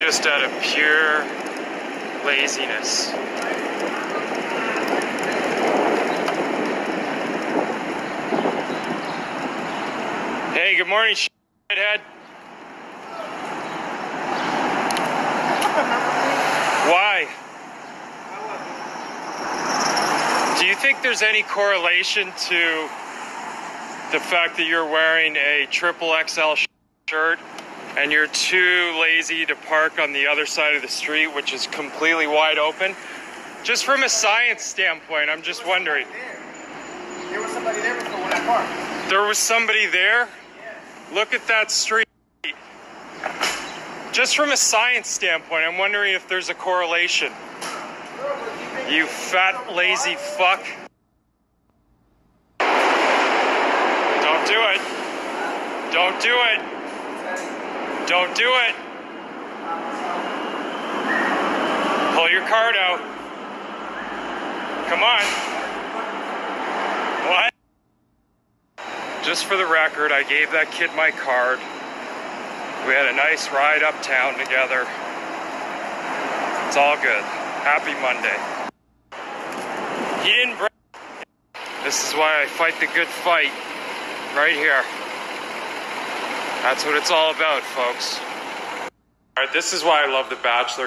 just out of pure laziness. Hey, good morning, shithead. Why? Do you think there's any correlation to the fact that you're wearing a triple XL shirt and you're too lazy to park on the other side of the street, which is completely wide open? Just from a science standpoint, I'm just wondering. There was somebody there before when I parked. There was somebody there? Look at that street. Just from a science standpoint, I'm wondering if there's a correlation. You fat, lazy fuck. Don't do it. Don't do it. Don't do it. Pull your card out. Come on. What? Just for the record, I gave that kid my card. We had a nice ride uptown together. It's all good. Happy Monday. He didn't break. This is why I fight the good fight. Right here. That's what it's all about, folks. Alright, this is why I love The Bachelor.